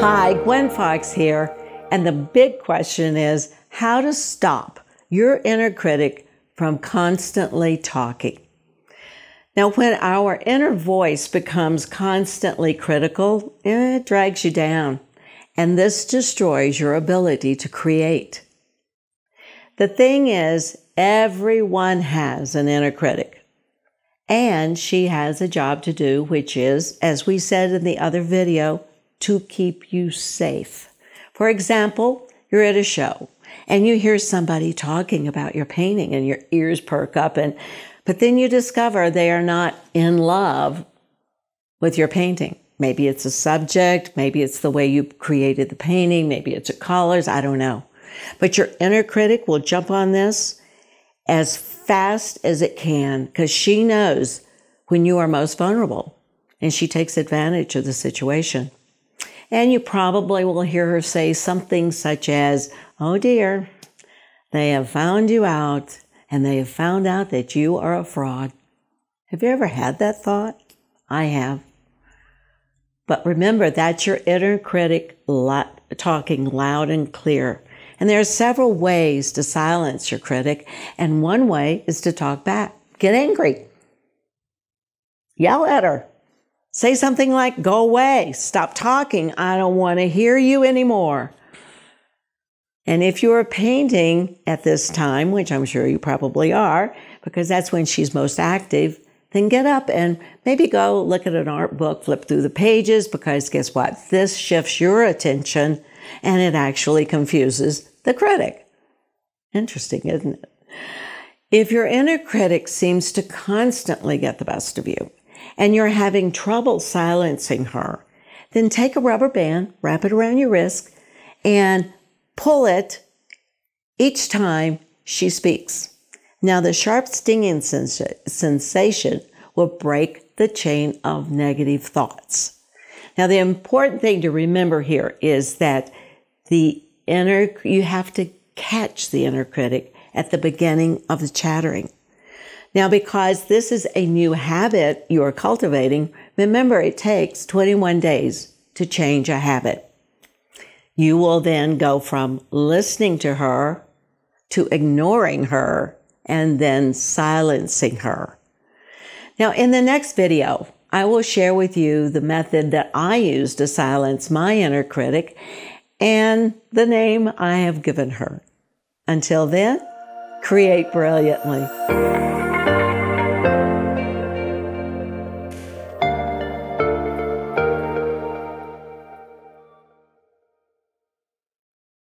Hi, Gwen Fox here. And the big question is how to stop your inner critic from constantly talking. Now, when our inner voice becomes constantly critical, eh, it drags you down, and this destroys your ability to create. The thing is, everyone has an inner critic, and she has a job to do, which is, as we said in the other video, to keep you safe. For example, you're at a show and you hear somebody talking about your painting and your ears perk up and but then you discover they are not in love with your painting. Maybe it's a subject, maybe it's the way you created the painting, maybe it's the colors, I don't know. But your inner critic will jump on this as fast as it can because she knows when you are most vulnerable and she takes advantage of the situation. And you probably will hear her say something such as, Oh dear, they have found you out and they have found out that you are a fraud. Have you ever had that thought? I have. But remember, that's your inner critic lot talking loud and clear. And there are several ways to silence your critic, and one way is to talk back. Get angry. Yell at her. Say something like, Go away, stop talking, I don't want to hear you anymore. And if you're painting at this time, which I'm sure you probably are, because that's when she's most active, then get up and maybe go look at an art book, flip through the pages, because guess what? This shifts your attention and it actually confuses the critic. Interesting, isn't it? If your inner critic seems to constantly get the best of you and you're having trouble silencing her, then take a rubber band, wrap it around your wrist, and pull it each time she speaks. Now, the sharp stinging sens- sensation will break the chain of negative thoughts. Now, the important thing to remember here is that the inner, you have to catch the inner critic at the beginning of the chattering. Now, because this is a new habit you are cultivating, remember it takes 21 days to change a habit. You will then go from listening to her to ignoring her and then silencing her. Now, in the next video, I will share with you the method that I use to silence my inner critic and the name I have given her. Until then, create brilliantly.